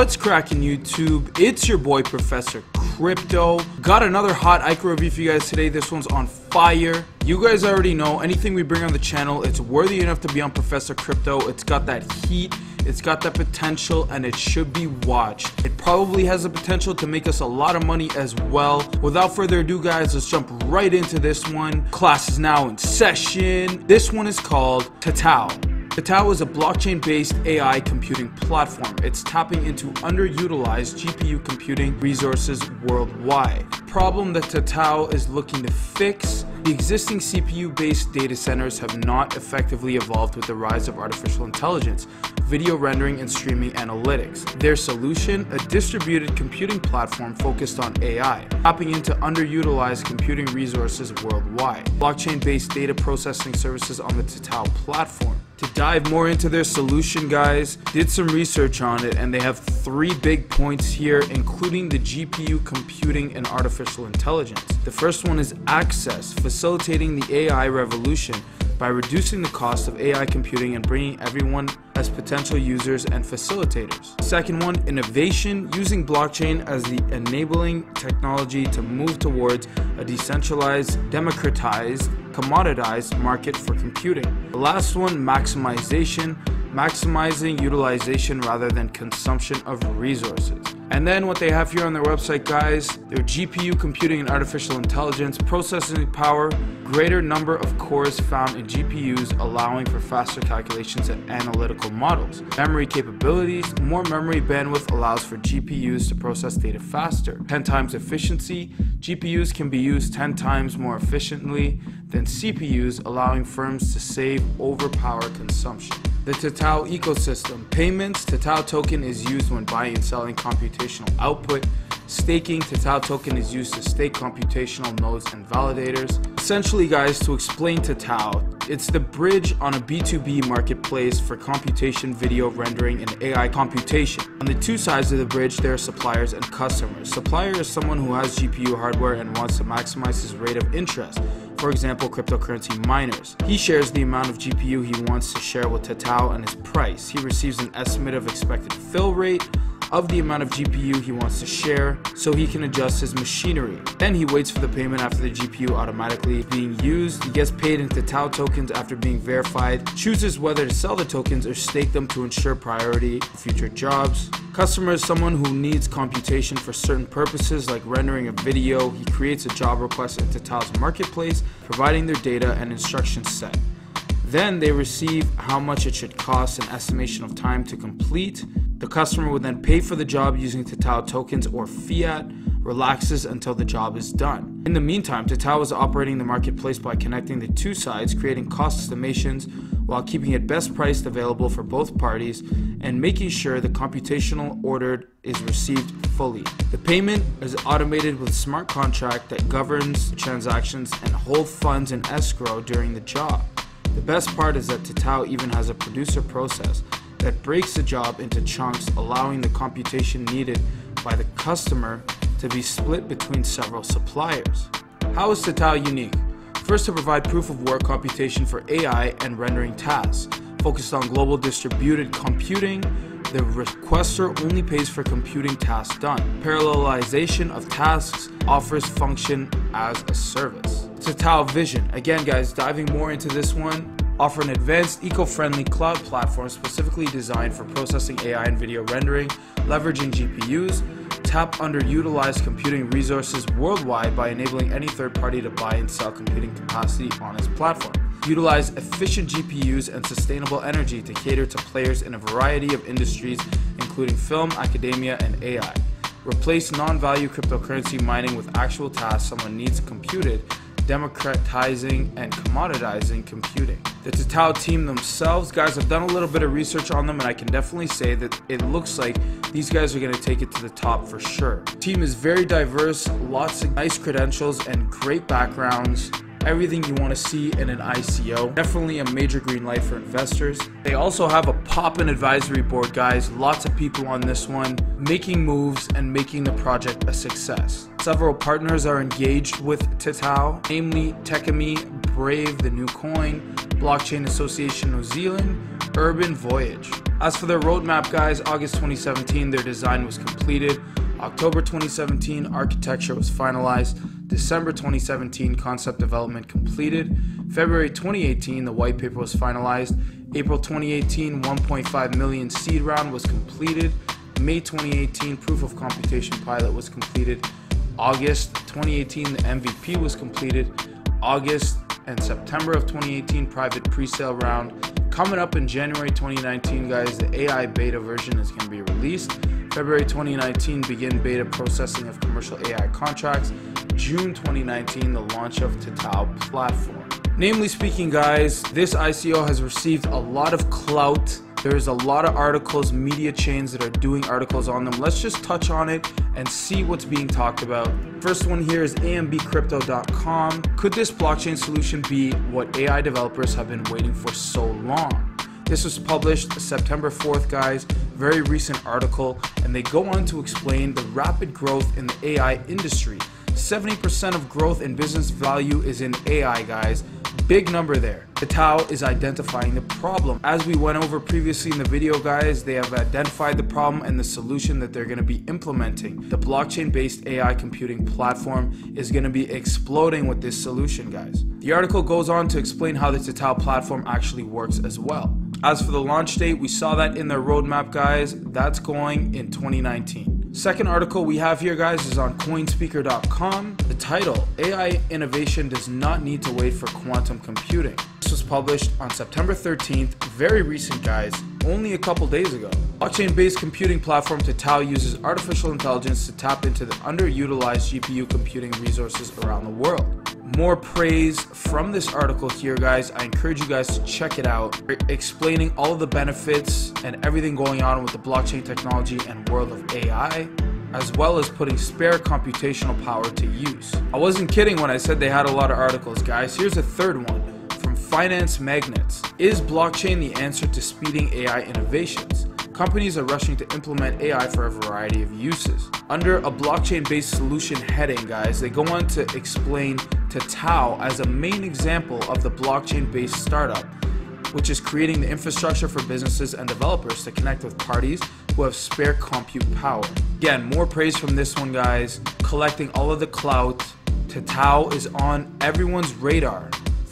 what's cracking YouTube? It's your boy Professor Crypto. Got another hot ICO review for you guys today. This one's on fire. You guys already know anything we bring on the channel, it's worthy enough to be on Professor Crypto. It's got that heat, it's got that potential, and it should be watched. It probably has the potential to make us a lot of money as well. Without further ado, guys, let's jump right into this one. Class is now in session. This one is called Tatau. Tatau is a blockchain-based AI computing platform. It's tapping into underutilized GPU computing resources worldwide. Problem that Tatau is looking to fix the existing CPU-based data centers have not effectively evolved with the rise of artificial intelligence, video rendering and streaming analytics. Their solution, a distributed computing platform focused on AI, tapping into underutilized computing resources worldwide. Blockchain-based data processing services on the Tatau platform to dive more into their solution, guys, did some research on it and they have three big points here, including the GPU computing and artificial intelligence. The first one is access, facilitating the AI revolution by reducing the cost of AI computing and bringing everyone as potential users and facilitators. Second one, innovation, using blockchain as the enabling technology to move towards a decentralized, democratized, commoditized market for computing. The last one, maximization, maximizing utilization rather than consumption of resources. And then what they have here on their website, guys, their GPU computing and artificial intelligence, processing power, greater number of cores found in GPUs, allowing for faster calculations and analytical models. Memory capabilities, more memory bandwidth allows for GPUs to process data faster. 10 times efficiency, GPUs can be used 10 times more efficiently than CPUs, allowing firms to save overpower consumption. The Tatau ecosystem. Payments, Tatau token is used when buying and selling computational output. Staking, Tatau token is used to stake computational nodes and validators. Essentially guys, to explain Tatau, it's the bridge on a B2B marketplace for computation, video rendering, and AI computation. On the two sides of the bridge, there are suppliers and customers. Supplier is someone who has GPU hardware and wants to maximize his rate of interest for example cryptocurrency miners. He shares the amount of GPU he wants to share with Tatau and his price. He receives an estimate of expected fill rate, of the amount of GPU he wants to share so he can adjust his machinery. Then he waits for the payment after the GPU automatically being used. He gets paid in Tatau tokens after being verified, chooses whether to sell the tokens or stake them to ensure priority for future jobs. Customer is someone who needs computation for certain purposes like rendering a video. He creates a job request into Tatau's marketplace, providing their data and instruction set. Then they receive how much it should cost, an estimation of time to complete. The customer would then pay for the job using Tatau tokens or fiat, relaxes until the job is done. In the meantime, Tatau is operating the marketplace by connecting the two sides, creating cost estimations while keeping it best priced available for both parties and making sure the computational order is received fully. The payment is automated with a smart contract that governs transactions and holds funds in escrow during the job. The best part is that Tatau even has a producer process that breaks the job into chunks, allowing the computation needed by the customer to be split between several suppliers. How is Tatau unique? First, to provide proof of work computation for AI and rendering tasks, focused on global distributed computing, the requester only pays for computing tasks done. Parallelization of tasks offers function as a service. Tatau Vision. Again, guys, diving more into this one, offer an advanced eco-friendly cloud platform specifically designed for processing AI and video rendering, leveraging GPUs, tap underutilized computing resources worldwide by enabling any third party to buy and sell computing capacity on its platform. Utilize efficient GPUs and sustainable energy to cater to players in a variety of industries, including film, academia, and AI. Replace non-value cryptocurrency mining with actual tasks someone needs computed democratizing and commoditizing computing. The Tatau team themselves, guys, I've done a little bit of research on them and I can definitely say that it looks like these guys are going to take it to the top for sure. Team is very diverse, lots of nice credentials and great backgrounds everything you want to see in an ICO. Definitely a major green light for investors. They also have a pop-in advisory board, guys. Lots of people on this one making moves and making the project a success. Several partners are engaged with Tatau, namely Techemy, Brave, the new coin, Blockchain Association New Zealand, Urban Voyage. As for their roadmap, guys, August 2017, their design was completed. October 2017, architecture was finalized. December 2017, concept development completed. February 2018, the white paper was finalized. April 2018, 1.5 million seed round was completed. May 2018, proof of computation pilot was completed. August 2018, the MVP was completed. August and September of 2018, private pre-sale round. Coming up in January 2019, guys, the AI beta version is going to be released. February 2019, begin beta processing of commercial AI contracts. June 2019, the launch of Tatau platform. Namely speaking, guys, this ICO has received a lot of clout. There's a lot of articles, media chains that are doing articles on them. Let's just touch on it and see what's being talked about. First one here is ambcrypto.com. Could this blockchain solution be what AI developers have been waiting for so long? This was published September 4th, guys. Very recent article, and they go on to explain the rapid growth in the AI industry. 70% of growth in business value is in AI, guys. Big number there. Tatau is identifying the problem. As we went over previously in the video, guys, they have identified the problem and the solution that they're going to be implementing. The blockchain-based AI computing platform is going to be exploding with this solution, guys. The article goes on to explain how the Tatau platform actually works as well. As for the launch date, we saw that in their roadmap, guys. That's going in 2019. Second article we have here, guys, is on coinspeaker.com. The title AI innovation does not need to wait for quantum computing. This was published on September 13th, very recent, guys, only a couple days ago. Blockchain based computing platform Tatau uses artificial intelligence to tap into the underutilized GPU computing resources around the world more praise from this article here, guys. I encourage you guys to check it out, explaining all of the benefits and everything going on with the blockchain technology and world of AI as well as putting spare computational power to use. I wasn't kidding when I said they had a lot of articles, guys. Here's a third one Finance Magnates. Is blockchain the answer to speeding AI innovations? companies are rushing to implement AI for a variety of uses. Under a blockchain-based solution heading, guys, they go on to explain Tatau as a main example of the blockchain-based startup, which is creating the infrastructure for businesses and developers to connect with parties who have spare compute power. Again, more praise from this one, guys. Collecting all of the clout, Tatau is on everyone's radar.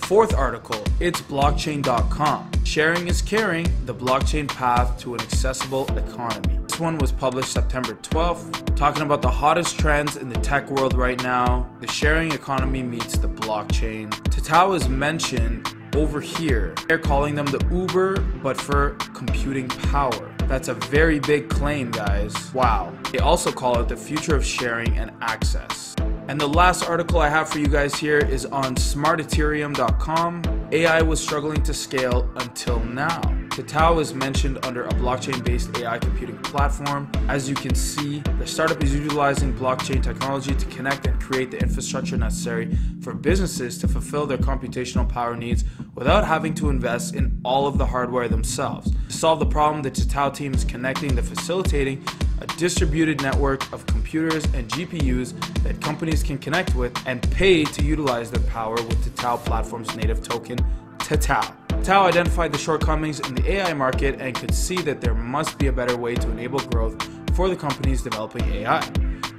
Fourth article, it's blockchain.com. Sharing is caring, the blockchain path to an accessible economy. This one was published September 12th, talking about the hottest trends in the tech world right now. The sharing economy meets the blockchain. Tatau is mentioned over here. They're calling them the Uber, but for computing power. That's a very big claim, guys. Wow. They also call it the future of sharing and access. And the last article I have for you guys here is on smartethereum.com. AI was struggling to scale until now. Tatau is mentioned under a blockchain-based AI computing platform. As you can see, the startup is utilizing blockchain technology to connect and create the infrastructure necessary for businesses to fulfill their computational power needs without having to invest in all of the hardware themselves. To solve the problem, the Tatau team is connecting the facilitating a distributed network of computers and GPUs that companies can connect with and pay to utilize their power with Tatau platform's native token, Tatau. Tatau identified the shortcomings in the AI market and could see that there must be a better way to enable growth for the companies developing AI.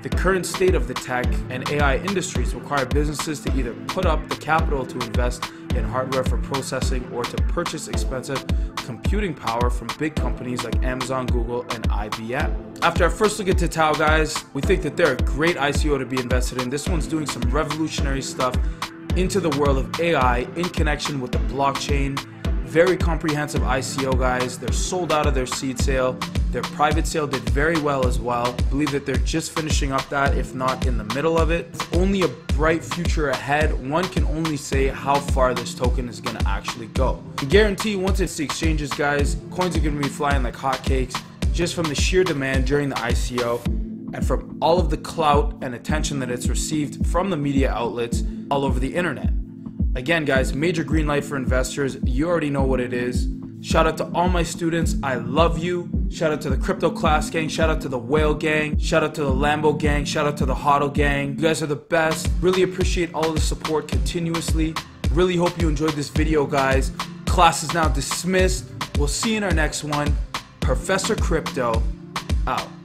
The current state of the tech and AI industries require businesses to either put up the capital to invest in hardware for processing or to purchase expensive computing power from big companies like Amazon, Google, and IBM. After our first look at Tatau, guys, we think that they're a great ICO to be invested in. This one's doing some revolutionary stuff into the world of AI in connection with the blockchain very comprehensive ICO, guys. They're sold out of their seed sale. Their private sale did very well as well. I believe that they're just finishing up that, if not in the middle of it. only a bright future ahead. One can only say how far this token is going to actually go. I guarantee once it's the exchanges, guys, coins are going to be flying like hotcakes just from the sheer demand during the ICO and from all of the clout and attention that it's received from the media outlets all over the internet. Again, guys, major green light for investors. You already know what it is. Shout out to all my students. I love you. Shout out to the crypto class gang. Shout out to the whale gang. Shout out to the Lambo gang. Shout out to the Hodl gang. You guys are the best. Really appreciate all the support continuously. Really hope you enjoyed this video, guys. Class is now dismissed. We'll see you in our next one. Professor Crypto out.